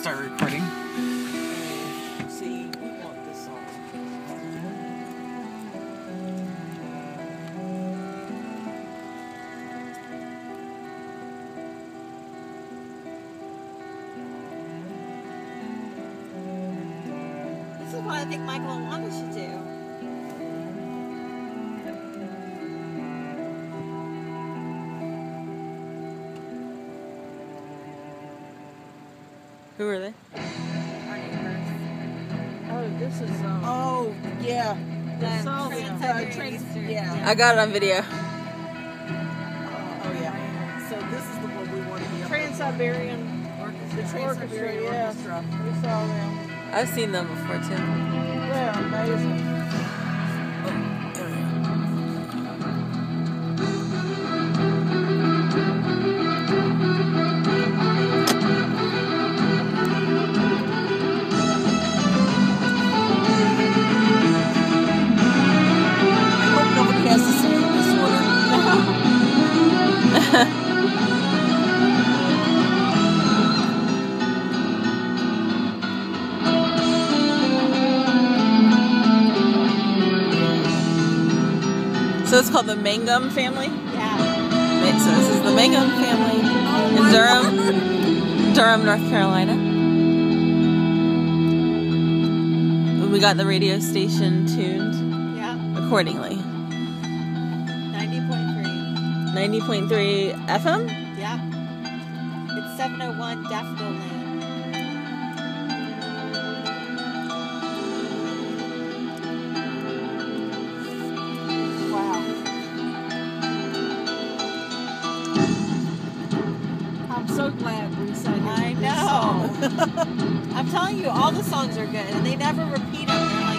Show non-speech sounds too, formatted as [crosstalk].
start recording. This is what I think Michael and Wanda should do. Who are they? Our neighbors. Oh, this is um. Oh, yeah. The saw. Trans-Siberian Uh, trans- yeah. I got it on video. Oh, oh, yeah. So this is the one we want to be Trans Siberian Orchestra. The Trans-Siberian yeah. Orchestra. We saw them. I've seen them before too. They're amazing. So it's called the Mangum family. Yeah. Wait, so this is the Mangum family in Durham, Durham, North Carolina. And We got the radio station tuned Yeah. accordingly. 90.3. 90.3 FM. Yeah. It's 701 Daffodil Lane. So glad we sang I know. [laughs] I'm telling you, all the songs are good, and they never repeat them.